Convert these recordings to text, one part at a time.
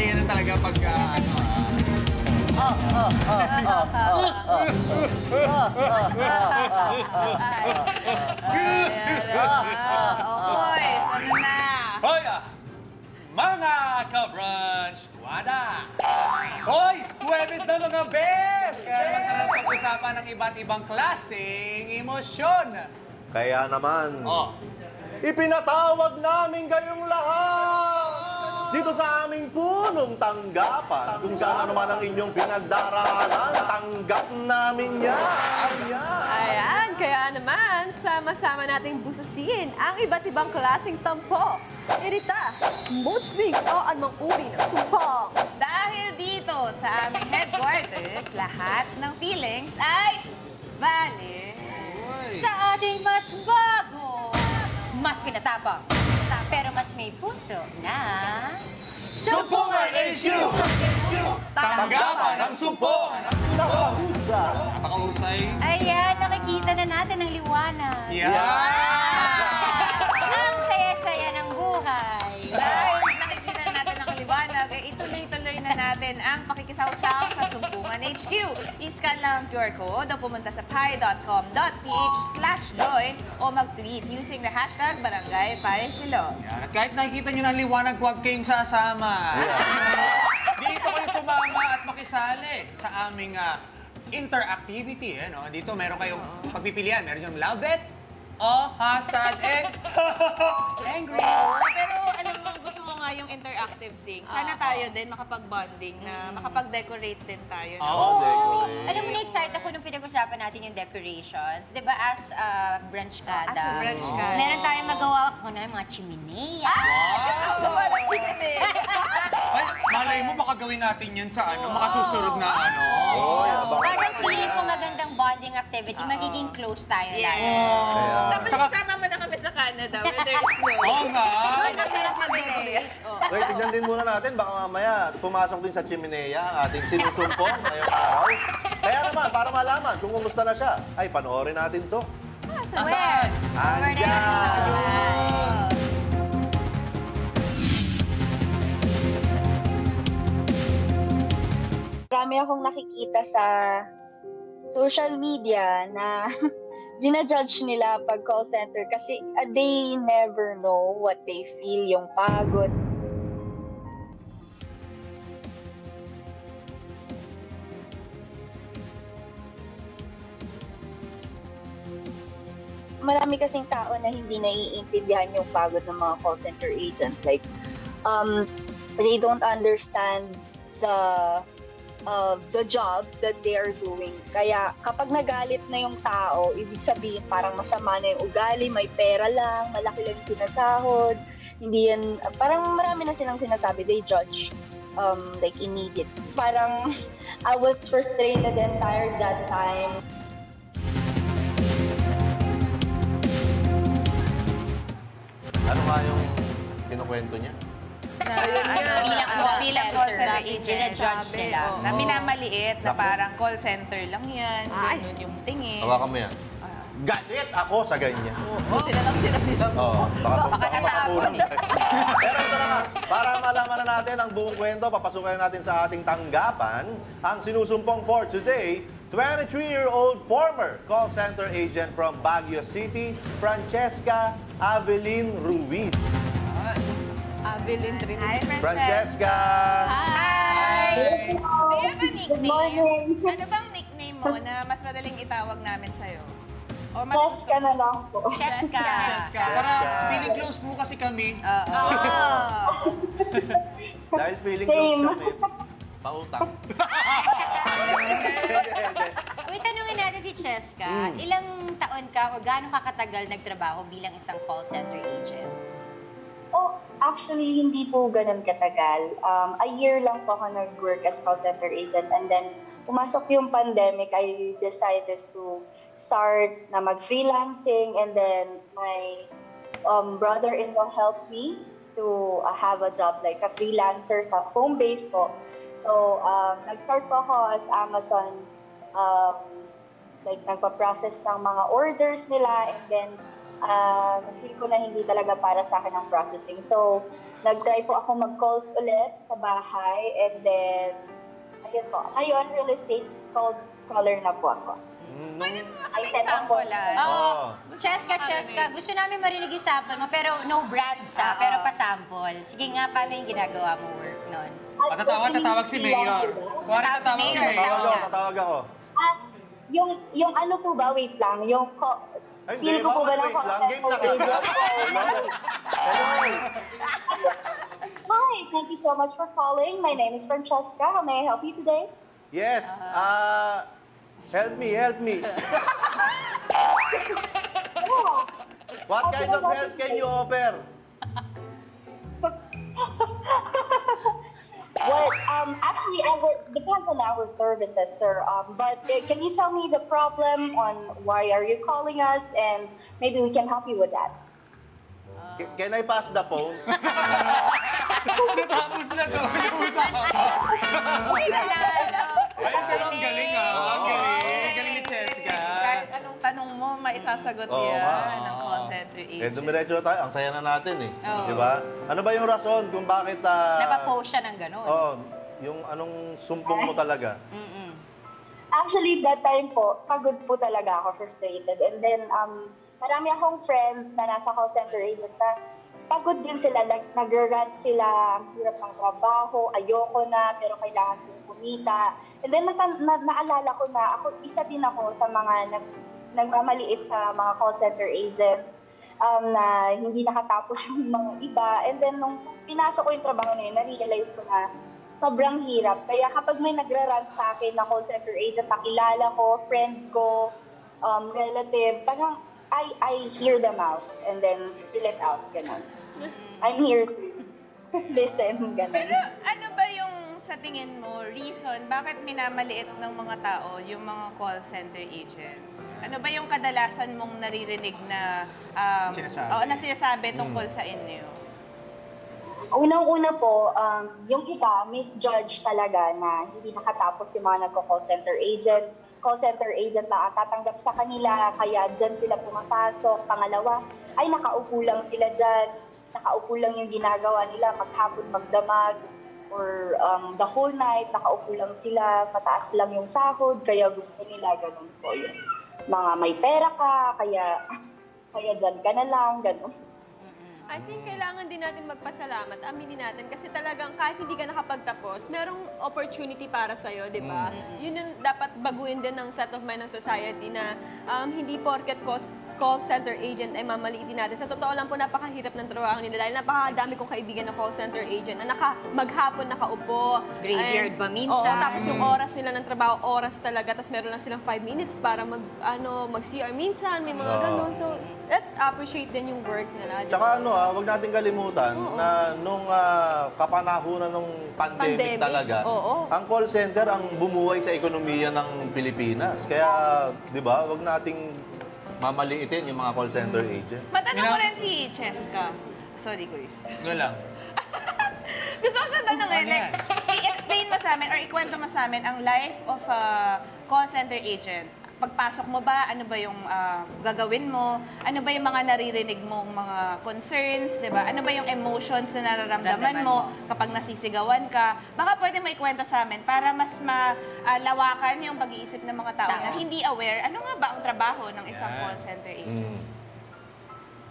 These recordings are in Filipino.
yan talaga pag ah, ano ah. Okay, ano na? Hoy ah! Mga ka-brunch, wada! Hoy! Huwebes na mga bes! Kaya naman tara pag-usapan ng iba't ibang klaseng emosyon. Kaya naman, Oh, ipinatawag namin kayong lahat dito sa aming punong tanggapan. Kung saan ano man ang inyong pinagdaraanan, tanggap namin yan. Yan. Ayan, kaya naman, sama-sama nating bususin ang iba't ibang klaseng tampo, irita, mood swings o anumang uri ng sumpong. Dahil dito sa aming headquarters, lahat ng feelings ay valid. Sa ating mas bago, mas pinatapang, may puso na... Sumpungan HQ! Tanggapan ng sumpong! Nakahusay! napakahusay. Ayan, nakikita na natin ang liwanag. Ang natin ang pakikisawsaw sa Sumpungan HQ. I-scan lang ang QR code o pumunta sa pi.com.ph slash join o mag-tweet using the hashtag Barangay Paresilog. Yan. At kahit nakikita nyo ng liwanag, huwag kayong sasama. Dito kayo sumama at makisali sa aming ah, interactivity. Eh, no? Dito meron kayong pagpipilian. Meron yung love it o hasad and angry. Pero alam mo, nga yung interactive thing. Sana tayo din makapag-bonding na makapag-decorate din tayo. no? Oo. Oo. Alam mo, na-excite ako nung pinag-usapan natin yung decorations. Di ba, as uh, brunch kada, As a brunch kada. meron tayong magawa ko na yung mga chimenea. Ay, malay mo, baka gawin natin yan sa ano, makasusunod na ano. Oy, abang- Parang feeling ko magandang bonding activity. Magiging close tayo Yeah. lalo. Kaya, Tapos isama mo na Canada, whether it's snow. Oo nga. Mabili. Wait, tignan din muna natin. Baka mamaya pumasok din sa chimenea ang ating sinusumpong ngayong araw. Kaya naman, para malaman kung kumusta na siya, ay panoorin natin to. Over there. Andyan! Marami akong nakikita sa social media na ginajudge nila pag call center kasi uh, they never know what they feel, yung pagod. Marami kasing tao na hindi naiintindihan yung pagod ng mga call center agents. Like, um, they don't understand the uh, the job that they are doing. Kaya kapag nagalit na yung tao, ibig sabihin parang masama na yung ugali, may pera lang, malaki lang sinasahod, hindi yan, parang marami na silang sinasabi, they judge um, like immediate. Parang I was frustrated and tired that time. Ano nga yung kinukwento niya? Na, ano, na agent. ginajudge sabi, nila. oh, Na minamaliit na Naku. parang call center lang yan. Ay. Ganun yung tingin. Hawakan mo yan. Galit ako sa ganyan. Oo, sila lang sila bilang Oo, baka, Baka makapunan. Pero ito na nga, para malaman na natin ang buong kwento, papasukan na natin sa ating tanggapan ang sinusumpong for today, 23-year-old former call center agent from Baguio City, Francesca Avelin Ruiz. Avelin Trinidad. Hi, Francesca! Hi! Do you have a nickname? Ano bang nickname mo na mas madaling itawag namin sa'yo? Or mas Flash ka na lang po. Cheska. Cheska. Para feeling close mo kasi kami. Oo. Dahil feeling close kami, pautang. Uy, tanungin natin si Cheska. Mm. Ilang taon ka o gaano ka katagal nagtrabaho bilang isang call center agent? Oh, actually, hindi po ganun katagal. Um, a year lang po ako nag-work as call center agent and then pumasok yung pandemic, I decided to start na mag-freelancing and then my um, brother-in-law helped me to uh, have a job like a freelancer sa home base po. So, um, nag-start po ako as Amazon um, like nagpa-process ng mga orders nila and then uh, feel ko na hindi talaga para sa akin ang processing. So, nag-try po ako mag-calls ulit sa bahay and then, ayun po. Ngayon, real estate cold caller na po ako. Mm, Pwede mo ah. Oo. Oo. Cheska, Cheska. Gusto namin marinig yung sample mo, pero no brands ha, Oo. pero pa-sample. Sige nga, paano yung ginagawa mo work nun? Patatawa, tatawag si Mayor. Kuwari Tatawag si Mayor. Tatawag ako, tatawag ako. Ah, yung, yung ano po ba, wait lang, yung ko, Ay, feel hindi, ko po ba bawal ng wait lang. Game na ka. content Hello. Hello. Hi, thank you so much for calling. My name is Francesca. How may I help you today? Yes. Uh, help me, help me. Oh, What kind of help can you offer? Well, um, actually, our, depends on our services, sir. Um, but uh, can you tell me the problem on why are you calling us, and maybe we can help you with that. Ca- Can I pass the phone? Natapos na to yung usapan. Nanalo. Ayun, pero ang galing ah. Ang galing. Galing mo, maisasagot Oo yan nga. ng call center eh, agent. dumiretso na tayo. Ang saya na natin eh. Oo. Di ba? Ano ba yung rason kung bakit... ah, Napapost siya ng gano'n. Oo. yung anong sumpong mo talaga? Mm-mm. Actually, that time po, pagod po talaga ako, frustrated. And then, um, marami akong friends na nasa call center agent na pagod din sila, like, nag-rant sila, ang hirap ng trabaho, ayoko na, pero kailangan kong kumita. And then, nata- na- naalala ko na, ako, isa din ako sa mga nag nagmamaliit sa mga call center agents um, na hindi nakatapos yung mga iba. And then, nung pinasok ko yung trabaho na yun, na-realize ko na sobrang hirap. Kaya kapag may nagra-run sa akin na call center agent, nakilala ko, friend ko, um, relative, parang I, I hear them out and then spill it out, ganun. I'm here to listen, ganun. Pero ano ba sa tingin mo reason bakit minamaliit ng mga tao yung mga call center agents? Ano ba yung kadalasan mong naririnig na um, Sinasabi. oo, na sinasabi tungkol sa inyo? Unang-una po, um, yung iba, misjudge talaga na hindi nakatapos yung mga nagko-call center agent. Call center agent na ang tatanggap sa kanila, kaya dyan sila pumapasok. Pangalawa, ay nakaupo lang sila dyan. Nakaupo lang yung ginagawa nila, maghapon magdamag, or um, the whole night, nakaupo lang sila, mataas lang yung sahod, kaya gusto nila, ganun po yun. Mga may pera ka, kaya, kaya dyan ka na lang, ganun. I think kailangan din natin magpasalamat, aminin natin, kasi talagang kahit hindi ka nakapagtapos, merong opportunity para sa'yo, di ba? Yun yung dapat baguhin din ng set of mind ng society na um, hindi porket call, call center agent ay mamaliitin natin. Sa totoo lang po, napakahirap ng trabaho nila dahil napakadami kong kaibigan na call center agent na naka, maghapon nakaupo. Graveyard And- ba minsan? Oo, tapos yung oras nila ng trabaho, oras talaga, tapos meron lang silang 5 minutes para mag, ano, mag-CR minsan, may mga Oo. ganun. So, let's appreciate din yung work nila. di ba? Tsaka ano ah, wag natin kalimutan na nung ah, kapanahunan ng pandemic, Pandemic, talaga, oo. ang call center ang bumuhay sa ekonomiya ng Pilipinas. Kaya, di ba, wag nating mamaliitin yung mga call center agent. Matanong ko rin si Cheska. Sorry, Chris. Doon lang. Gusto ko siya tanongin, Ano like, i-explain mo sa amin or ikwento mo sa amin ang life of a call center agent. Pagpasok mo ba, ano ba yung ah, gagawin mo? Ano ba yung mga naririnig mong mga concerns, di ba? Ano ba yung emotions na nararamdaman Ramdaman mo mo. kapag nasisigawan ka? Baka pwede mo ikwento sa amin para mas malawakan yung pag-iisip ng mga tao, Tao. na hindi aware. Ano nga ba ang trabaho ng isang Yan. call center agent? Mm.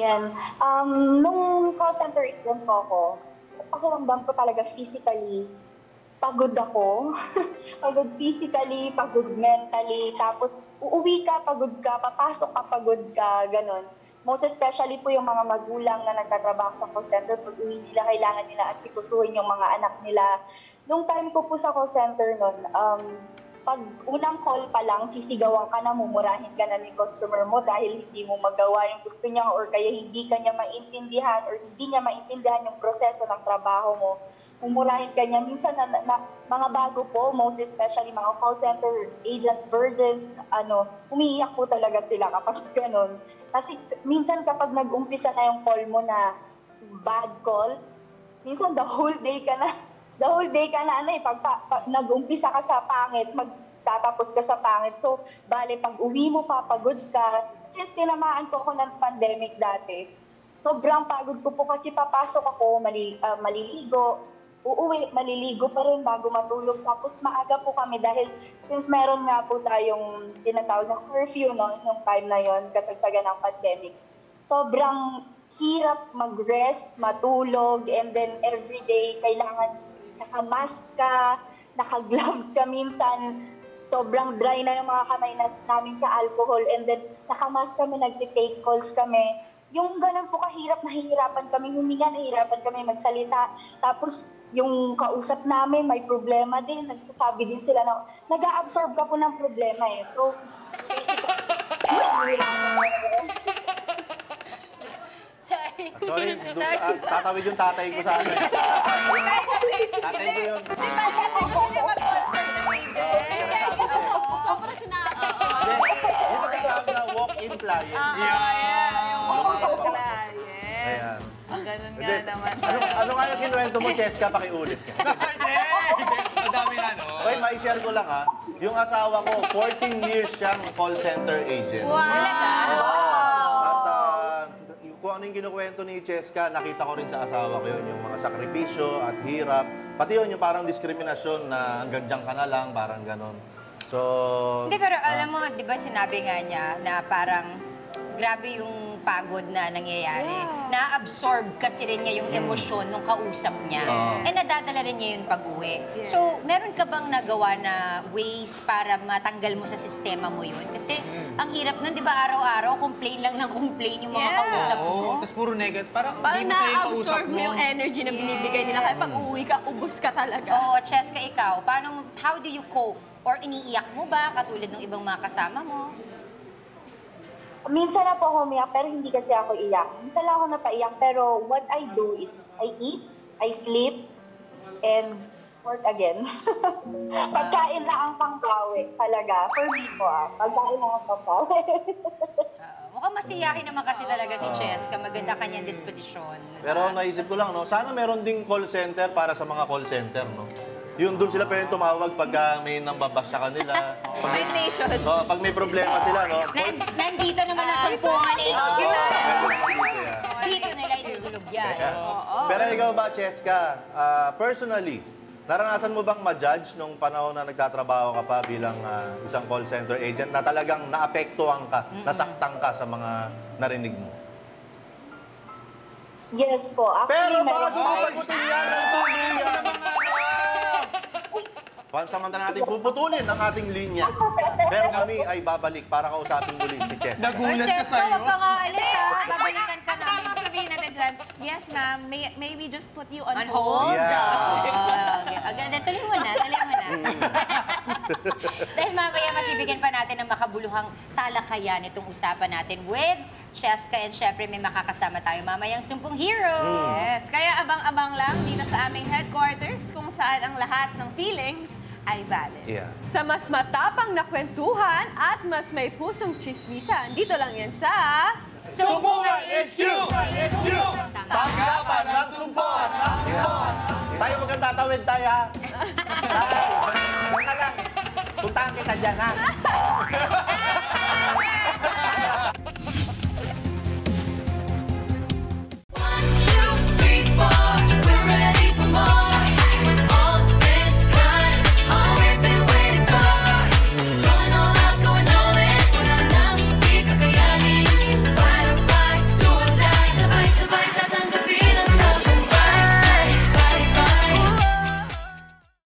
Yan. Um, nung call center agent po ako, pakiramdam ko talaga physically, pagod ako. pagod physically, pagod mentally. Tapos, uuwi ka, pagod ka, papasok ka, pagod ka, ganun. Most especially po yung mga magulang na nagtatrabaho sa call center, pag uwi nila, kailangan nila asikusuhin yung mga anak nila. Nung time ko po sa call center nun, um, pag unang call pa lang, sisigawan ka na, mumurahin ka na ng customer mo dahil hindi mo magawa yung gusto niya or kaya hindi ka niya maintindihan or hindi niya maintindihan yung proseso ng trabaho mo. Mumurahin ka niya. Minsan, na, na- mga bago po, most especially mga call center agent virgins, ano, umiiyak po talaga sila kapag ganun. Kasi minsan kapag nag-umpisa na yung call mo na bad call, minsan the whole day ka na the whole day ka na ano eh, pag, pa, pag nag-umpisa ka sa pangit, magtatapos ka sa pangit. So, bale, pag uwi mo, papagod ka. Since tinamaan po ako ng pandemic dati, sobrang pagod ko po kasi papasok ako, mali, ah, maliligo, uuwi, maliligo pa rin bago matulog. Tapos maaga po kami dahil since meron nga po tayong tinatawag na curfew no, yung time na yon kasagsagan ng pandemic. Sobrang hirap mag-rest, matulog, and then everyday kailangan nakamask ka, naka-gloves ka minsan, sobrang dry na yung mga kamay na, namin sa alcohol, and then nakamask kami, nag-take calls kami. Yung ganun po kahirap, nahihirapan kami huminga, nahihirapan kami magsalita. Tapos yung kausap namin may problema din, nagsasabi din sila na nag-absorb ka po ng problema eh. So, Sorry. Sorry, du- ah, tatawid yung tatay ko sa akin. Tatay ko yun. Siya na. Hindi, yung magandang na walk-in client. Yeah. Ayan. Ang ganun nga naman. Ano, ano nga yung kinuwento mo, Cheska? Pakiulit ka. Hindi. Madami na, no? Okay, ma-share ko lang ha. Yung asawa ko, 14 years siyang call center agent. Wow! At ah, yung- kung ano yung kinukwento ni Cheska, nakita ko rin sa asawa ko yun, yung mga sakripisyo at hirap. Pati yun, yung parang diskriminasyon na hanggang dyan ka na lang, parang ganon. So... Hindi, pero ah, alam mo, di ba sinabi nga niya na parang grabe yung pagod na nangyayari. Na-absorb kasi rin niya yung emosyon nung kausap niya. Oo. Eh, nadadala rin niya yung pag-uwi. So, meron ka bang nagawa na ways para matanggal mo sa sistema mo yun? Kasi ang hirap nun, di ba, araw-araw, complain lang ng complain yung mga Yeah. kausap mo. Oo, tapos puro negative. Parang Parang hindi mo sa'yo yung kausap na-absorb mo yung energy na binibigay nila. Kaya pag uuwi ka, ubus ka talaga. Oo, Cheska, ikaw, paano how do you cope? Or iniiyak mo ba, katulad ng ibang mga kasama mo? Minsan na po ako umiyak, pero hindi kasi ako iyak. Minsan lang ako napaiyak, pero what I do is, I eat, I sleep, and work again. Pagkain lang ang pangkawi, talaga. For me po ah, pagkain lang ang pangkawi. Uh, mukhang masiyahin naman kasi talaga si Cheska. Maganda kanyang disposisyon. Pero naisip ko lang, no, sana meron ding call center para sa mga call center, no? Yung doon sila pwedeng tumawag pag ah, may nambabas sa kanila. Pag, Meditation. oh, pag may problema sila, no? Nan- nandito naman ang. Pwede naman dito nila idudulog yan. Pero ikaw ba, Cheska, ah, personally, naranasan mo bang ma-judge nung panahon na nagtatrabaho ka pa bilang ah, isang call center agent na talagang naapektuhan ka, nasaktan ka sa mga narinig mo? yes po, Pero actually meron bago mo sagutin yan ng tuluyan, pansamantala natin puputulin ang ating linya. Pero kami ay babalik para kausapin muli si Cheska. Oy, Nagulat ka sa'yo. wag ka nga alis ha. Babalikan ka namin. ang sabihin natin dyan. Yes, ma'am. May, may we just put you on, On hold? Yeah. Ah, okay. Agad, tuloy mo na, tuloy mo na. Dahil mamaya masibigyan pa natin ng makabuluhang talakayan itong usapan natin with Cheska and syempre may makakasama tayo mamayang sumpong hero. Yes. Kaya abang-abang lang dito sa aming headquarters kung saan ang lahat ng feelings ay valid. Yeah. Sa mas matapang na kwentuhan at mas may pusong chismisan, dito lang yan sa... Sumbungan HQ! HQ! Tanggapan ng sumpuan! Tayo magkatatawid tayo ha. Ka lang. Puntahan kita dyan ha.